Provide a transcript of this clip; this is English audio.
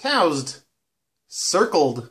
Toused. Circled.